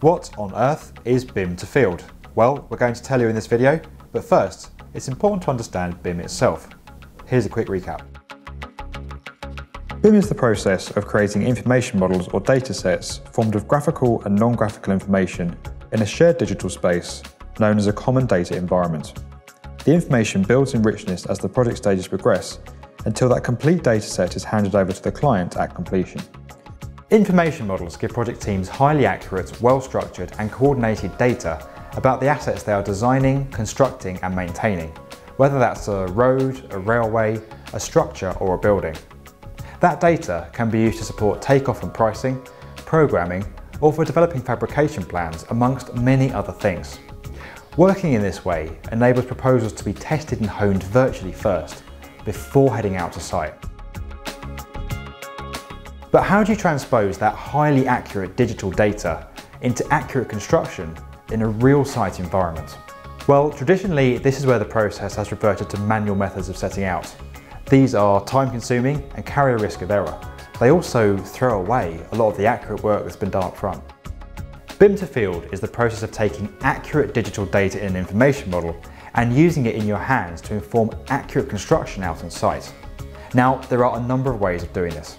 What on earth is BIM to field? Well, we're going to tell you in this video, but first, it's important to understand BIM itself. Here's a quick recap. BIM is the process of creating information models or data sets formed of graphical and non-graphical information in a shared digital space known as a common data environment. The information builds in richness as the project stages progress until that complete data set is handed over to the client at completion. Information models give project teams highly accurate, well-structured and coordinated data about the assets they are designing, constructing and maintaining, whether that's a road, a railway, a structure or a building. That data can be used to support takeoff and pricing, programming or for developing fabrication plans amongst many other things. Working in this way enables proposals to be tested and honed virtually first, before heading out to site. But how do you transpose that highly accurate digital data into accurate construction in a real site environment? Well, traditionally, this is where the process has reverted to manual methods of setting out. These are time consuming and carry a risk of error. They also throw away a lot of the accurate work that's been done up front. BIM to field is the process of taking accurate digital data in an information model and using it in your hands to inform accurate construction out on site. Now, there are a number of ways of doing this.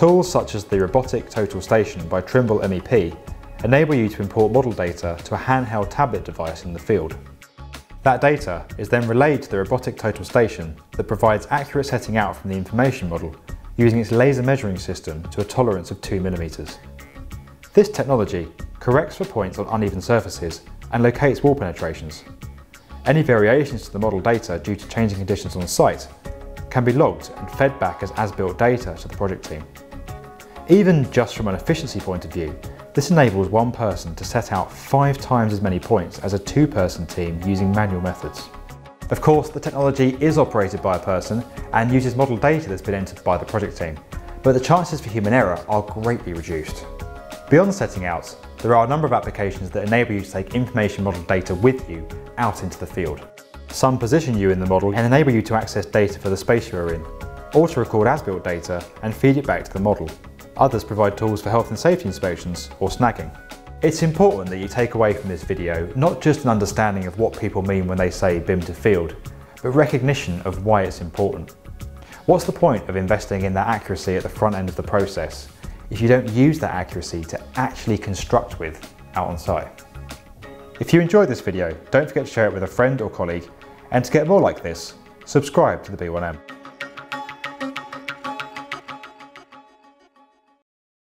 Tools such as the Robotic Total Station by Trimble MEP enable you to import model data to a handheld tablet device in the field. That data is then relayed to the Robotic Total Station that provides accurate setting out from the information model using its laser measuring system to a tolerance of 2mm. This technology corrects for points on uneven surfaces and locates wall penetrations. Any variations to the model data due to changing conditions on site can be logged and fed back as as-built data to the project team. Even just from an efficiency point of view, this enables one person to set out five times as many points as a two-person team using manual methods. Of course, the technology is operated by a person and uses model data that's been entered by the project team, but the chances for human error are greatly reduced. Beyond setting out, there are a number of applications that enable you to take information model data with you out into the field. Some position you in the model and enable you to access data for the space you are in, or to record as-built data and feed it back to the model. Others provide tools for health and safety inspections or snagging. It's important that you take away from this video not just an understanding of what people mean when they say BIM to field, but recognition of why it's important. What's the point of investing in that accuracy at the front end of the process if you don't use that accuracy to actually construct with out on site? If you enjoyed this video, don't forget to share it with a friend or colleague, and to get more like this, subscribe to the B1M.